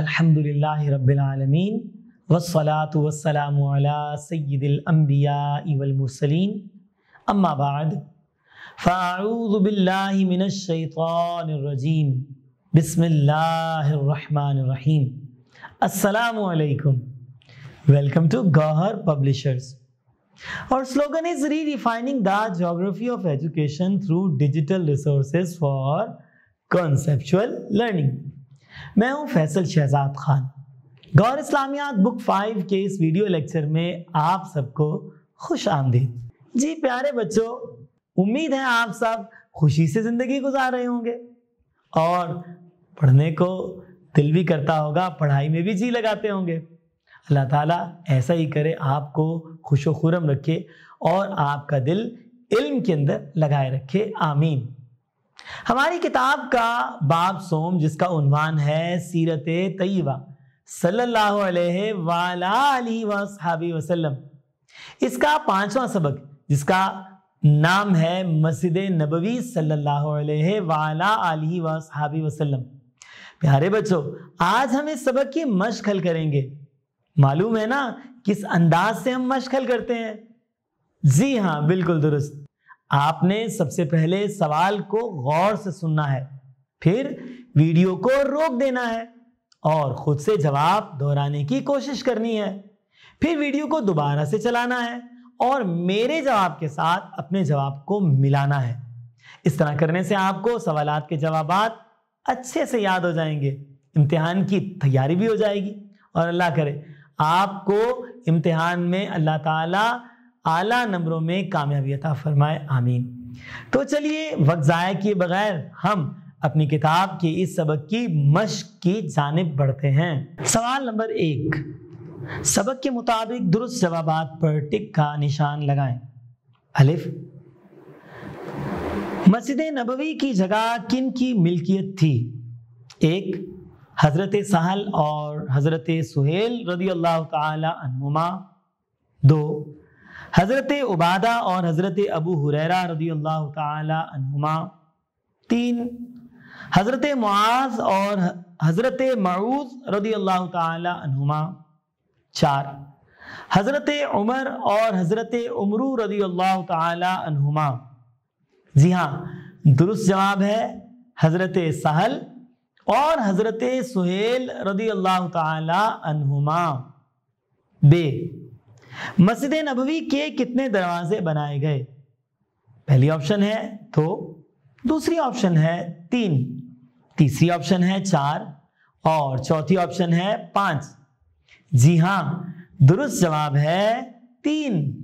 अल्हम्दुलिल्लाह रब्बिल आलमीन वस्सलातु वस्सलामु अला सय्यिदिल अंबिया वल मुरसलीन अम्मा बाद फ़अऊज़ु बिल्लाहि मिनश शैतानिर रजीम बिस्मिल्लाहिर रहमानिर रहीम अस्सलामु अलैकुम welcome to Gauhar publishers Our slogan is redefining the geography of education through digital resources for conceptual learning. मैं हूँ फैसल शहजाद खान। गौर इस्लामियात बुक फाइव के इस वीडियो लेक्चर में आप सबको खुश आमदीद। जी प्यारे बच्चों, उम्मीद है आप सब खुशी से ज़िंदगी गुजार रहे होंगे। और पढ़ने को दिल भी करता होगा, पढ़ाई में भी जी लगाते होंगे। अल्लाह ताला ऐसा ही करे, आपको खुश खुरम रखे और आपका दिल इल्म के अंदर लगाए रखे। आमीन। हमारी किताब का बाब सोम, जिसका उन्वान है सीरत तय्यबा सल्लल्लाहु अलैहि वसल्लम। इसका पांचवा सबक, जिसका नाम है मस्जिद नबवी, सल्लल्लाहु अलैहि वसल्लम। प्यारे बच्चों, आज हम इस सबक की मशक हल करेंगे। मालूम है ना, किस अंदाज से हम मशक करते हैं? जी हाँ बिल्कुल दुरुस्त। आपने सबसे पहले सवाल को गौर से सुनना है, फिर वीडियो को रोक देना है और खुद से जवाब दोहराने की कोशिश करनी है। फिर वीडियो को दोबारा से चलाना है और मेरे जवाब के साथ अपने जवाब को मिलाना है। इस तरह करने से आपको सवाल के जवाब अच्छे से याद हो जाएँगे, इम्तिहान की तैयारी भी हो जाएगी। और अल्लाह करे, आपको इम्तिहान में अल्लाह ताला आला नंबरों में कामयाबी अता फरमाए, आमीन। तो चलिए, वक्त ज़ाय किए बगैर हम अपनी किताब के इस सबक की मश्क की जानब बढ़ते हैं। सवाल नंबर एक, सबक के मुताबिक दुरुस्त जवाब पर टिक का निशान लगाएँ। अलिफ, मस्जिद नबवी की जगह किन की मिल्कियत थी? एक, हज़रत सहल और हज़रत सुहेल रदी अल्लाह तनुमा दो हज़रत उबादा और हज़रत अबू हुरैरा रदी अल्लाह तनुमा तीन, हज़रत मुआज और हज़रत मऊज रदी अल्लाह तनुमा चार, हज़रत उमर और हज़रत उमरू रदी अल्लाह तनुमा जी हाँ दुरुस्त जवाब है हज़रत सहल और हज़रत सुहेल रदी अल्लाह तहुमा बे मस्जिद नबवी के कितने दरवाजे बनाए गए? पहली ऑप्शन है तो दूसरी ऑप्शन है, तीन। तीसरी ऑप्शन है, चार। और चौथी ऑप्शन है, पाँच। जी हाँ, दुरुस्त जवाब है, तीन।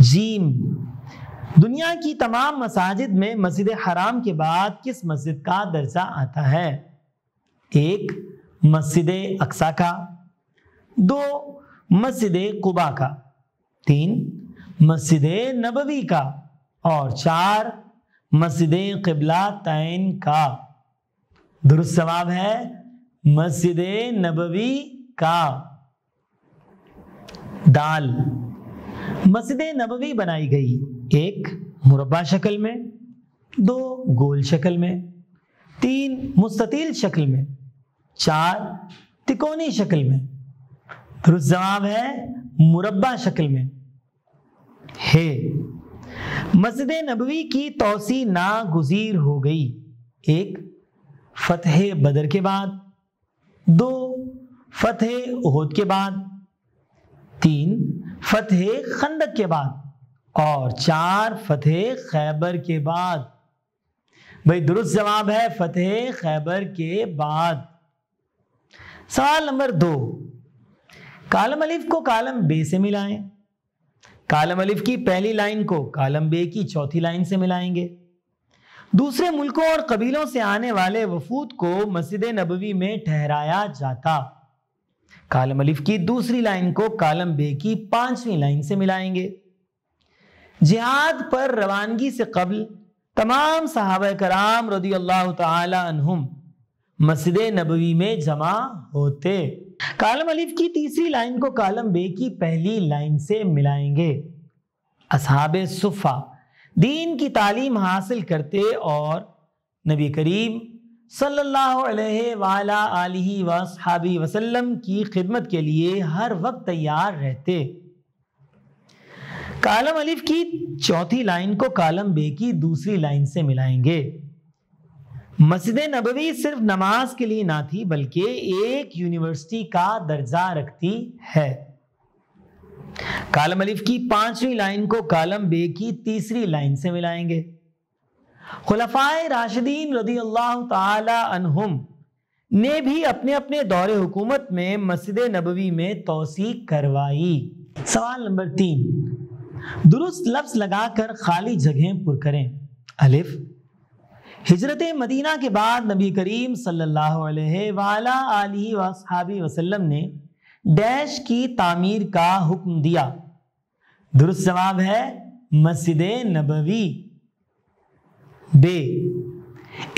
जीम। दुनिया की तमाम मसाजिद में मस्जिद हराम के बाद किस मस्जिद का दर्जा आता है? एक, मस्जिद अक्सा का। दो मस्जिद कुबा का, तीन, मस्जिद नबवी का, और चार, मस्जिद किबला तैन का। दुरुस्त जवाब है, मस्जिद नबवी का। दाल, मस्जिद नबवी बनाई गई, एक मुरबा शक्ल में, दो, गोल शक्ल में, तीन, मुस्ततील शक्ल में, चार, तिकोनी शक्ल में। दुरुस्त जवाब है मुरबा शक्ल में। है, मस्जिद नबवी की तोसी नागुजीर हो गई। एक, फतेह बदर के बाद। दो, फतेह उहद के बाद। तीन, फतेह खंदक के बाद। और चार, फतेह खैबर के बाद। भाई, दुरुस्त जवाब है फतेह खैबर के बाद। सवाल नंबर दो कालम अलिफ को कालम बे से मिलाएँ। कालम अलिफ की पहली लाइन को कालम बे की चौथी लाइन से मिलाएँगे। दूसरे मुल्कों और कबीलों से आने वाले वफूद को मस्जिद नबवी में ठहराया जाता। कालम अलिफ की दूसरी लाइन को कालम बे की पांचवी लाइन से मिलाएँगे। जिहाद पर रवानगी से कबल तमाम साहब कराम रदी अल्लाह तहुम मस्जिद नबवी में जमा होते। कालम अलिफ की तीसरी लाइन को कालम बे की पहली लाइन से मिलाएँगे। असहाब सुफ़ा, दीन की तालीम हासिल करते और नबी करीम सल्लल्लाहु अलैहि वसल्लम की खिदमत के लिए हर वक्त तैयार रहते। कालम अलिफ की चौथी लाइन को कालम बे की दूसरी लाइन से मिलाएँगे। मस्जिद नबवी सिर्फ़ नमाज़ के लिए ना थी, बल्कि एक यूनिवर्सिटी का दर्जा रखती है। कालम अलिफ की पांचवी लाइन को कालम बे की तीसरी लाइन से मिलाएँगे। खुलफाए राशिदीन रदी अल्लाह तहुम ने भी अपने अपने दौरे हुकूमत में मस्जिद नबवी में तोसी करवाई। सवाल नंबर तीन, दुरुस्त लफ्ज लगाकर खाली जगह पुर करें। अलिफ हिजरत मदीना के बाद नबी करीम सल्लल्लाहु अलैहि वसल्लम ने डैश की तामीर का हुक्म दिया। दुरुस्त जवाब है, मस्जिद नबवी। बे,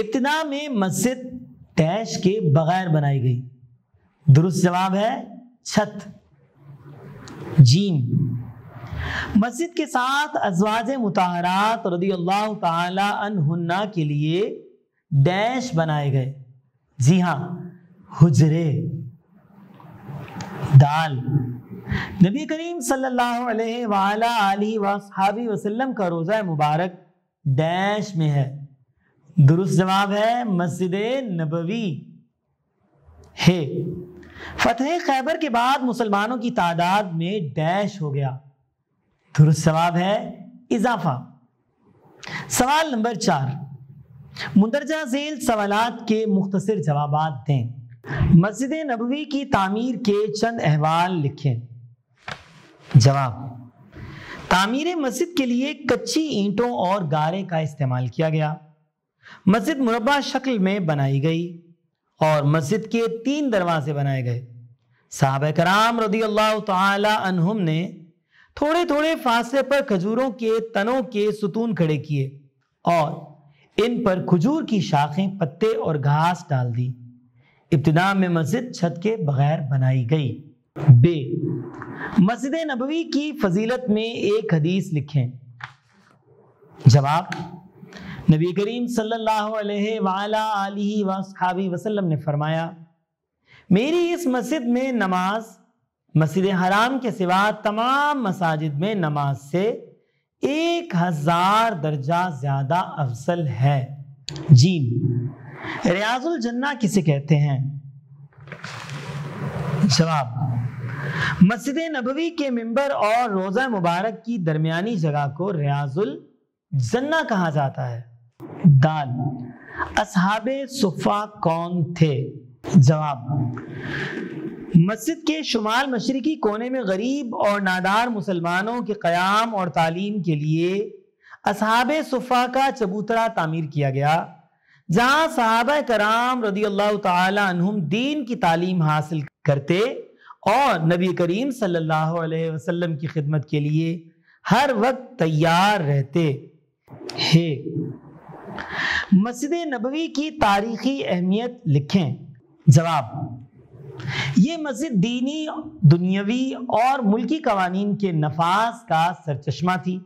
इब्तदा में मस्जिद डैश के बगैर बनाई गई। दुरुस्त जवाब है, छत। जीम मस्जिद के साथ अजवाज मुताहरात रदी अल्लाह के लिए डैश बनाए गए। जी हाँ हुजरे, दाल। नबी करीम सल्लल्लाहु अलैहि वसल्लम का रोज़ा मुबारक डैश में है। दुरुस्त जवाब है, मस्जिद नबवी है। फतेह खैबर के बाद मुसलमानों की तादाद में डैश हो गया। दुरुस्त जवाब है, इजाफा। सवाल नंबर चार। मुंदरजा झेल सवालात के मुख्तर जवाब दें। मस्जिद नबवी की तामीर के चंद अहवाल लिखें। जवाब, तामीर मस्जिद के लिए कच्ची ईंटों और गारे का इस्तेमाल किया गया। मस्जिद मुरबा शक्ल में बनाई गई और मस्जिद के तीन दरवाजे बनाए गए। साहब कराम रदी अल्लाह तहुम ने थोड़े थोड़े फासले पर खजूरों के तनों के सुतून खड़े किए और इन पर खजूर की शाखें, पत्ते और घास डाल दी। इब्तदा में मस्जिद छत के बगैर बनाई गई। बे, मस्जिद नबवी की फजीलत में एक हदीस लिखें। जवाब, नबी करीम सल्लल्लाहु अलैहि वसल्लम ने फरमाया, मेरी इस मस्जिद में नमाज़ मस्जिद हराम के सिवा तमाम मसाजिद में नमाज़ से एक हज़ार दर्जा ज़्यादा अफसल है। जी, रियाजुल जन्ना किसे कहते हैं? जवाब, मस्जिद नबवी के मिंबर और रोजा मुबारक की दरमियानी जगह को रियाजुल जन्ना कहा जाता है। दाल, असहाबे सुफा कौन थे? जवाब मस्जिद के शुमाल मशरकी कोने में गरीब और नादार मुसलमानों के क़याम और तालीम के लिए असहाब सुफ़ा का चबूतरा तामीर किया गया, जहाँ सहाब कराम रदी अल्लाह तुम दीन की तालीम हासिल करते और नबी करीम सल्लल्लाहु अलैहि वसल्लम की खिदमत के लिए हर वक्त तैयार रहते। है, मस्जिद नबवी की तारीखी अहमियत लिखें। जवाब ये मस्जिद दीनी, दुनियावी और मुल्की कवानीन के नफाज का सरचश्मा थी।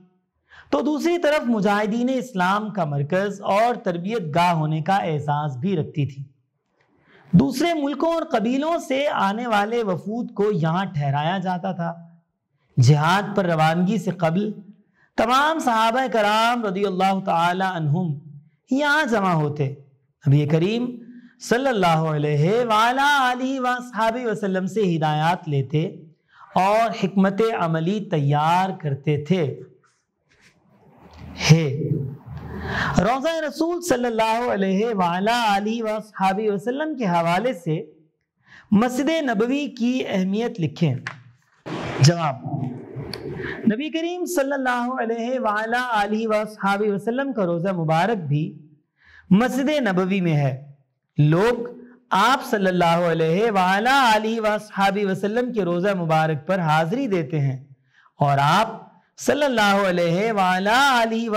तो दूसरी तरफ़ मुजाहिदीन इस्लाम का मरकज और तरबियत गाह होने का एहसास भी रखती थी। दूसरे मुल्कों और कबीलों से आने वाले वफूद को यहाँ ठहराया जाता था। जिहाद पर रवानगी से कबल तमाम साहब कराम रदी अल्लाह तुम यहाँ जमा होते। अभी करीम सल्लल्लाहु वसल्लम से हिदायत लेते और हिकमत अमली तैयार करते थे। हे रोज़ा रसूल सल्लल्लाहु अलैहि वसल्लम के हवाले से मस्जिद नबवी की अहमियत लिखें। जवाब, नबी करीम सल्लल्लाहु अलैहि वसल्लम का रोज़ा मुबारक भी मस्जिद नबवी में है। लोग आप सल्लल्लाहु अलैहि वसल्लम के रोज़ा मुबारक पर हाजिरी देते हैं और आप सल्लल्लाहु अलैहि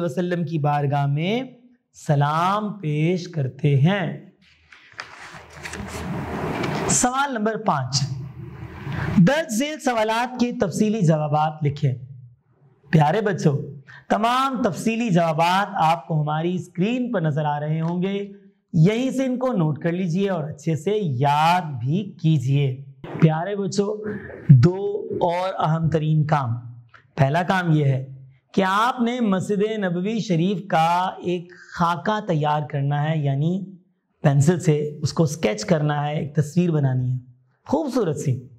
वसल्लम की बारगाह में सलाम पेश करते हैं। सवाल नंबर पाँच। दर्ज झेल सवालात के तफसीली जवाब लिखें। प्यारे बच्चों, तमाम तफसीली जवाब आपको हमारी स्क्रीन पर नज़र आ रहे होंगे। यहीं से इनको नोट कर लीजिए और अच्छे से याद भी कीजिए। प्यारे बच्चों, दो और अहम तरीन काम। पहला काम यह है कि आपने मस्जिद नबवी शरीफ का एक खाका तैयार करना है, यानी पेंसिल से उसको स्केच करना है, एक तस्वीर बनानी है। खूबसूरत सी।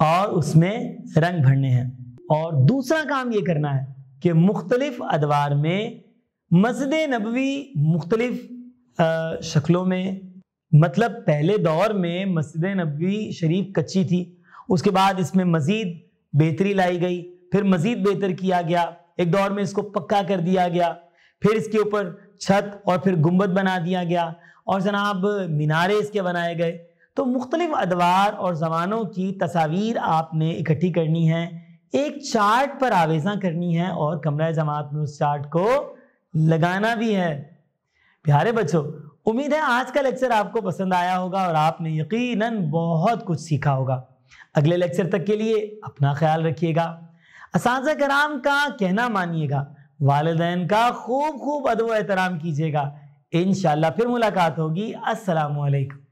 और उसमें रंग भरने हैं। और दूसरा काम ये करना है कि मुख्तलिफ़ अदवार में मस्जिद नबवी मुख्तलिफ़ शक्लों में मतलब पहले दौर में मस्जिद नबी शरीफ कच्ची थी। उसके बाद इसमें मज़ीद बेहतरी लाई गई। फिर मज़ीद बेहतर किया गया। एक दौर में इसको पक्का कर दिया गया। फिर इसके ऊपर छत और फिर गुंबद बना दिया गया और जनाब मीनारे इसके बनाए गए। तो मुख्तलिफ़ अदवार और ज़मानों की तस्वीर आपने इकट्ठी करनी है। एक चार्ट पर आवेजा करनी है और कमरा जमात में उस चार्ट को लगाना भी है। प्यारे बच्चों, उम्मीद है आज का लेक्चर आपको पसंद आया होगा और आपने यकीनन बहुत कुछ सीखा होगा। अगले लेक्चर तक के लिए अपना ख्याल रखिएगा। इस कराम का कहना मानिएगा। वालदेन का खूब खूब अदब एहतराम कीजिएगा। इन फिर मुलाकात होगी। असलकम